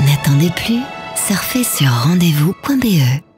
n'attendez plus, surfez sur rendez-vous.be.